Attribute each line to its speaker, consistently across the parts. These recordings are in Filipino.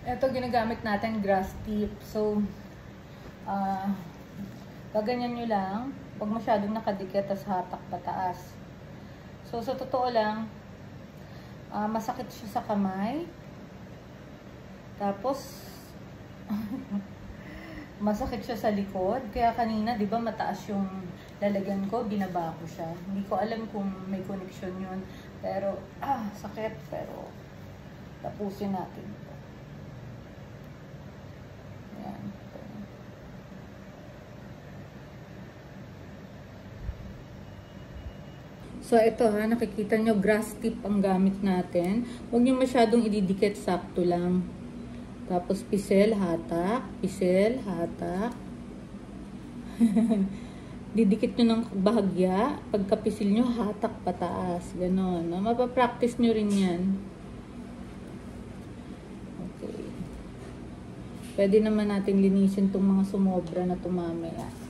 Speaker 1: Ito ginagamit natin grass tip. So, ah, gaganyan nyo lang. Huwag masyadong nakadikit tas hatak pataas. So, sa totoo lang, ah, masakit siya sa kamay. Tapos, masakit siya sa likod. Kaya kanina, di ba, mataas yung lalagyan ko, binaba ko siya. Hindi ko alam kung may connection yun. Pero, ah, sakit. Pero, tapusin natin. Ayan. So, ito ha, nakikita nyo, grass tip ang gamit natin. Huwag nyo masyadong ididikit, sakto lang. Tapos, pisel, hatak, pisel, hatak. Didikit nyo ng bahagya. Pagkapisil nyo, hatak pataas. Ganon. No? Mapapractice nyo rin yan. Okay. Pwede naman natin linisin itong mga sumobra na tumamaya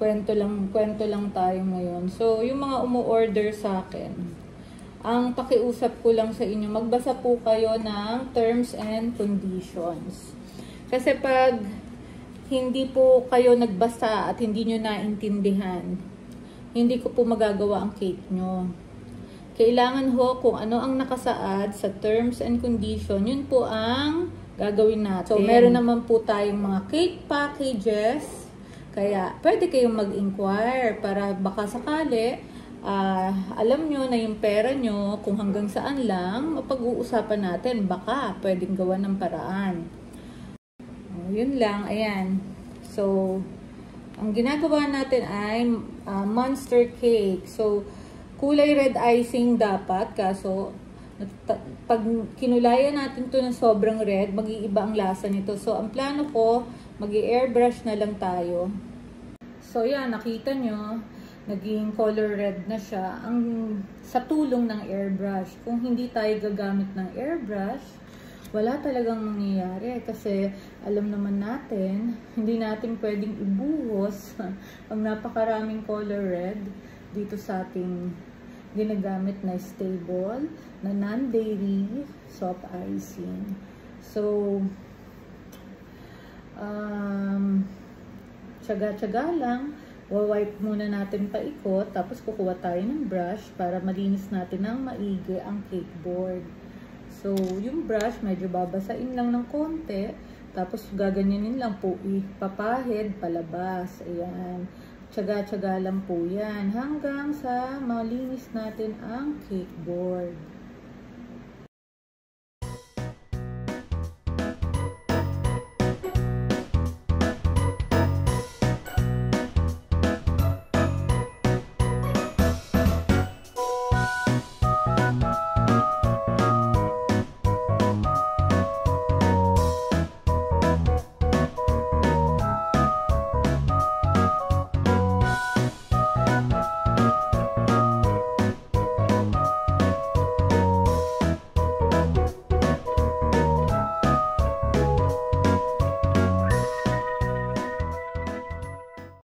Speaker 1: kwento lang kwento lang tayo ngayon. So, yung mga umu-order sa akin, ang pakiusap ko lang sa inyo, magbasa po kayo ng terms and conditions. Kasi pag hindi po kayo nagbasa at hindi nyo naintindihan, hindi ko po magagawa ang cake nyo. Kailangan ho kung ano ang nakasaad sa terms and condition, yun po ang gagawin natin. So, meron naman po tayong mga cake packages, kaya, pwede kayong mag-inquire para baka sakali, uh, alam nyo na yung pera nyo, kung hanggang saan lang, mapag-uusapan natin, baka pwedeng gawa ng paraan. Uh, yun lang, ayan. So, ang ginagawa natin ay uh, monster cake. So, kulay red icing dapat, kaso pag kinulayan natin to ng sobrang red, mag-iiba ang lasa nito. So, ang plano ko, mag airbrush na lang tayo. So, yan, nakita nyo, naging color red na siya. Ang, sa tulong ng airbrush. Kung hindi tayo gagamit ng airbrush, wala talagang mangyayari. Kasi, alam naman natin, hindi natin pwedeng ibuhos ang napakaraming color red dito sa ating ginagamit na stable, na non-dairy soft icing. So, um, tsaga-tsaga lang, wipe muna natin paikot, tapos kukuha tayo ng brush para malinis natin ng maigi ang cake board. So, yung brush, medyo babasain lang ng konti, tapos gaganyanin lang po, ipapahid, palabas, ayan. Tsaga-tsaga lang po yan, hanggang sa malinis natin ang cake board.